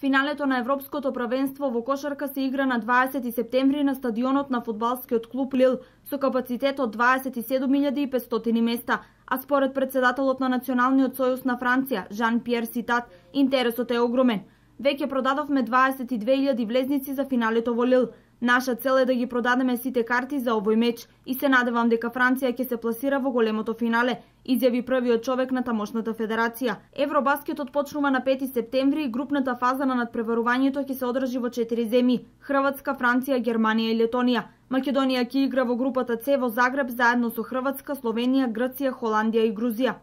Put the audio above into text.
Финалето на Европското правенство во кошарка се игра на 20 септември на стадионот на фудбалскиот клуб Лил со капацитет од 27.500 места, а според председателот на Националниот сојуз на Франција, Жан-Пьер Ситат, интересот е огромен. Веќе продадовме 22.000 влезници за финалето во Лил. Наша цел е да ги продадеме сите карти за овој меч и се надевам дека Франција ќе се пласира во големото финале, изјави првиот човек на тамошната федерација. Евробаскетот почнува на 5 септември и групната фаза на надпреварувањето ќе се одржи во 4 земји: Хрватска, Франција, Германија и Летонија. Македонија ќе игра во групата С во Загреб заедно со Хрватска, Словенија, Грција, Холандија и Грузија.